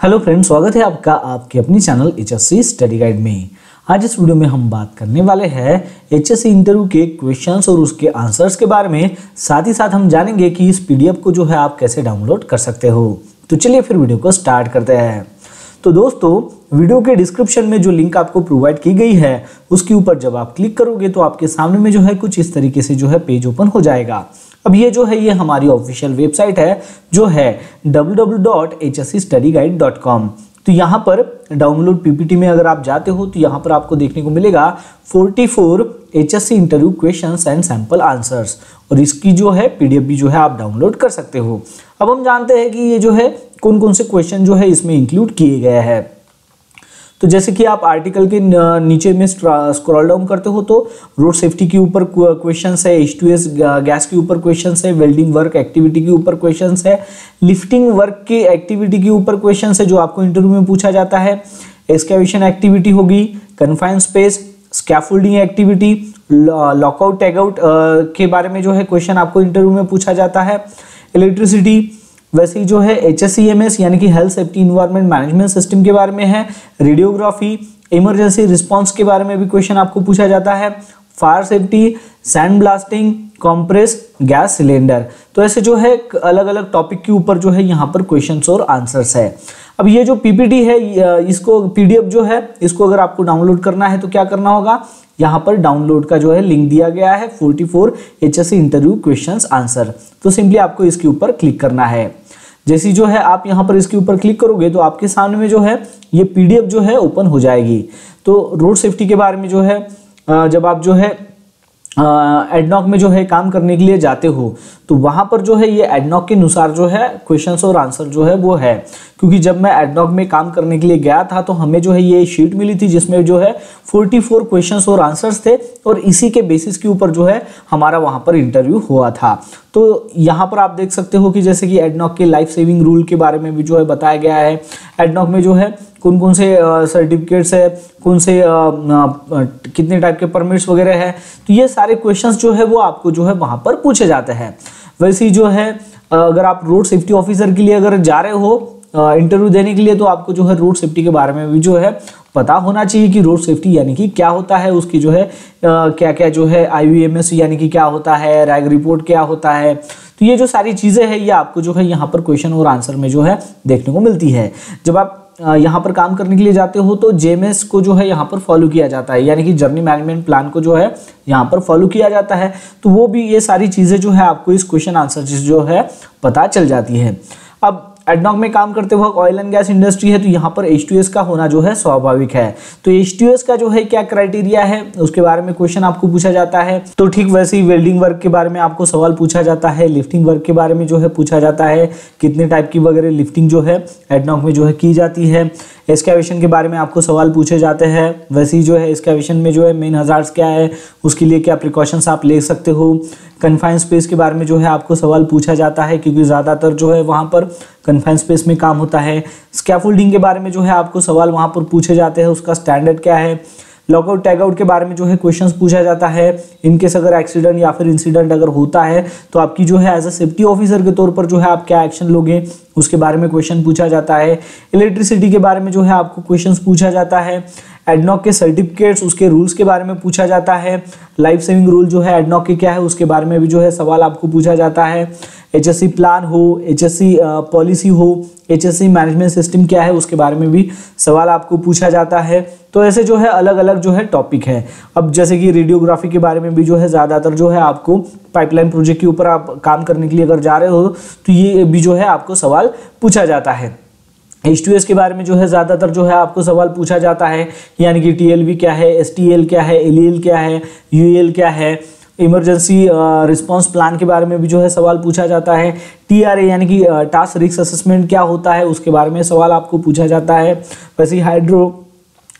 Hello friends, स्वागत है आपका आपके अपनी चैनल एचएससी स्टडी गाइड में। आज इस वीडियो में हम बात करने वाले हैं एचएससी इंटरव्यू के क्वेश्चंस और उसके आंसर्स के बारे में। साथ ही साथ हम जानेंगे कि इस पीडीएफ को जो है आप कैसे डाउनलोड कर सकते हो। तो चलिए फिर वीडियो को स्टार्ट करते हैं। तो दोस्तों, वीडियो के डिस्क्रिप्शन में जो लिंक आपको प्रोवाइड की गई है, उसके ऊपर जब आप क्लिक करोगे तो आपके सामने में जो है कुछ इस तरीके से जो है पेज ओपन हो जाएगा। अब ये जो है, ये हमारी ऑफिशियल वेबसाइट है, जो है www.hscstudyguide.com तो यहाँ पर डाउनलोड पीपीटी में अगर आप जाते हो तो यहाँ पर आपको देखने को मिलेगा 44 HSC interview questions and sample answers और इसकी जो है पीडीएफ भी जो है आप डाउनलोड कर सकते हो। अब हम जानते हैं कि ये जो है कौन कौन से क्वेश्चन जो है इसमें इंक्लूड किए गए हैं। तो जैसे कि आप आर्टिकल के नीचे में स्क्रॉल डाउन करते हो तो रोड सेफ्टी के ऊपर क्वेश्चन है एच टू एस गैस के ऊपर क्वेश्चन है वेल्डिंग वर्क एक्टिविटी के ऊपर क्वेश्चन है लिफ्टिंग वर्क के एक्टिविटी के ऊपर क्वेश्चन है जो आपको इंटरव्यू में पूछा जाता है। एक्सकेवेशन एक्टिविटी होगी confine space scaffolding activity lockout tagout के बारे में जो है क्वेश्चन आपको इंटरव्यू में पूछा जाता है। इलेक्ट्रिसिटी वैसे ही जो है एच एस यानी कि health safety environment management system के बारे में है। रेडियोग्राफी इमरजेंसी रिस्पॉन्स के बारे में भी क्वेश्चन आपको पूछा जाता है। Fire safety sand blasting compress gas cylinder तो ऐसे जो है अलग अलग टॉपिक के ऊपर जो है यहाँ पर क्वेश्चन और आंसर्स है। अब ये जो पीपीटी है इसको पीडीएफ जो है, इसको अगर आपको डाउनलोड करना है तो क्या करना होगा? यहाँ पर डाउनलोड का जो है लिंक दिया गया है 44 एचएससी इंटरव्यू क्वेश्चंस आंसर तो सिंपली आपको इसके ऊपर क्लिक करना है। जैसी जो है, आप यहाँ पर इसके ऊपर क्लिक करोगे तो आपके सामने में जो है, ये पीडीएफ जो है ओपन हो जाएगी। तो रोड सेफ्टी के बारे में जो है जब आप जो है एडनॉक में जो है काम करने के लिए जाते हो तो वहाँ पर जो है ये एडनॉक के अनुसार जो है क्वेश्चंस और आंसर जो है वो है। क्योंकि जब मैं एडनॉक में काम करने के लिए गया था तो हमें जो है ये शीट मिली थी जिसमें जो है 44 क्वेश्चंस और आंसर्स थे और इसी के बेसिस के ऊपर जो है हमारा वहाँ पर इंटरव्यू हुआ था। तो यहाँ पर आप देख सकते हो कि जैसे कि एडनॉक के लाइफ सेविंग रूल के बारे में भी जो है बताया गया है। एडनॉक में जो है कौन कौन से सर्टिफिकेट्स है, कौन से कितने टाइप के परमिट्स वगैरह है। तो ये सारे क्वेश्चंस जो है वो आपको जो है वहाँ पर पूछे जाते हैं। वैसे ही जो है अगर आप रोड सेफ्टी ऑफिसर के लिए अगर जा रहे हो इंटरव्यू देने के लिए तो आपको जो है रोड सेफ्टी के बारे में भी जो है पता होना चाहिए कि रोड सेफ्टी यानी कि क्या होता है, उसकी जो है क्या क्या जो है आई यानी कि क्या होता है रैग रिपोर्ट क्या होता है। तो ये जो सारी चीज़ें हैं, ये आपको जो है यहाँ पर क्वेश्चन और आंसर में जो है देखने को मिलती है। जब आप यहाँ पर काम करने के लिए जाते हो तो जेएमएस को जो है यहाँ पर फॉलो किया जाता है। यानी कि जर्नी मैनेजमेंट प्लान को जो है यहाँ पर फॉलो किया जाता है। तो वो भी ये सारी चीज़ें जो है आपको इस क्वेश्चन आंसर जो है पता चल जाती है। अब एडनॉक में काम करते वक्त ऑयल एंड गैस इंडस्ट्री है तो यहाँ पर एच का होना जो है स्वाभाविक है। तो एच का जो है, क्या क्राइटेरिया है? उसके बारे में क्वेश्चन आपको पूछा जाता है। तो ठीक वैसे ही वेल्डिंग वर्क के बारे में आपको सवाल पूछा जाता है। लिफ्टिंग वर्क के बारे में जो है पूछा जाता है। कितने टाइप की वगैरह लिफ्टिंग जो है, एडनॉक में जो है की जाती है। एस्केवेशन के बारे में आपको सवाल पूछे जाते हैं। वैसे ही जो है एस्केवेशन में जो है मेन हजार्स क्या है, उसके लिए क्या प्रिकॉशंस आप ले सकते हो? कन्फाइन स्पेस के बारे में जो है आपको सवाल पूछा जाता है, क्योंकि ज़्यादातर जो है वहाँ पर कन्फाइन स्पेस में काम होता है। स्कैफोल्डिंग के बारे में जो है आपको सवाल वहाँ पर पूछे जाते हैं, उसका स्टैंडर्ड क्या है? लॉकआउट टैगआउट के बारे में जो है क्वेश्चंस पूछा जाता है। इनकेस अगर एक्सीडेंट या फिर इंसिडेंट अगर होता है तो आपकी जो है एज अ सेफ्टी ऑफिसर के तौर पर जो है आप क्या एक्शन लोगे, उसके बारे में क्वेश्चन पूछा जाता है। इलेक्ट्रिसिटी के बारे में जो है आपको क्वेश्चन पूछा जाता है। एडनॉक के सर्टिफिकेट्स, उसके रूल्स के बारे में पूछा जाता है। लाइफ सेविंग रूल जो है, एडनॉक के क्या है, उसके बारे में भी जो है सवाल आपको पूछा जाता है। एच प्लान हो एच पॉलिसी हो एच मैनेजमेंट सिस्टम क्या है, उसके बारे में भी सवाल आपको पूछा जाता है। तो ऐसे जो है अलग अलग जो है टॉपिक है। अब जैसे कि रेडियोग्राफी के बारे में भी जो है ज़्यादातर जो है आपको पाइपलाइन प्रोजेक्ट के ऊपर आप काम करने के लिए अगर जा रहे हो तो ये भी जो है आपको सवाल पूछा जाता है। एच के बारे में जो है ज़्यादातर जो है आपको सवाल पूछा जाता है यानी कि TLV क्या है STL क्या है एल क्या है यू क्या है इमरजेंसी रिस्पांस प्लान के बारे में भी जो है सवाल पूछा जाता है। टीआरए यानी कि टास्क रिस्क असेसमेंट क्या होता है, उसके बारे में सवाल आपको पूछा जाता है। वैसे हाइड्रो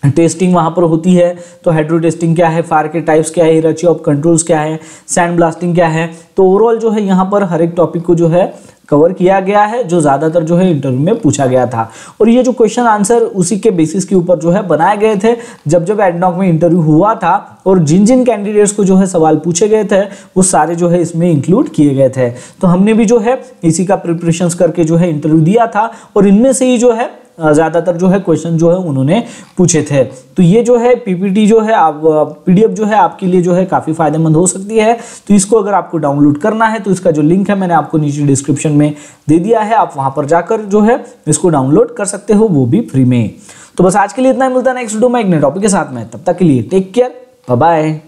टेस्टिंग वहाँ पर होती है तो हाइड्रो टेस्टिंग क्या है, फायर के टाइप्स क्या है, रची ऑफ़ कंट्रोल्स क्या है, सैंड ब्लास्टिंग क्या है तो ओवरऑल जो है यहाँ पर हर एक टॉपिक को जो है कवर किया गया है, जो ज़्यादातर जो है इंटरव्यू में पूछा गया था। और ये जो क्वेश्चन आंसर उसी के बेसिस के ऊपर जो है बनाए गए थे, जब जब एडनॉक में इंटरव्यू हुआ था, और जिन जिन कैंडिडेट्स को जो है सवाल पूछे गए थे, वो सारे जो है इसमें इंक्लूड किए गए थे। तो हमने भी जो है इसी का प्रिपरेशन करके जो है इंटरव्यू दिया था, और इनमें से ही जो है ज़्यादातर जो है क्वेश्चन जो है उन्होंने पूछे थे। तो ये जो है पीपीटी जो है आप पीडीएफ जो है आपके लिए जो है काफ़ी फ़ायदेमंद हो सकती है। तो इसको अगर आपको डाउनलोड करना है तो इसका जो लिंक है मैंने आपको नीचे डिस्क्रिप्शन में दे दिया है। आप वहाँ पर जाकर जो है इसको डाउनलोड कर सकते हो, वो भी फ्री में। तो बस आज के लिए इतना ही, मिलता है नेक्स्ट वीडियो में एक नए टॉपिक के साथ में। तब तक के लिए टेक केयर बाय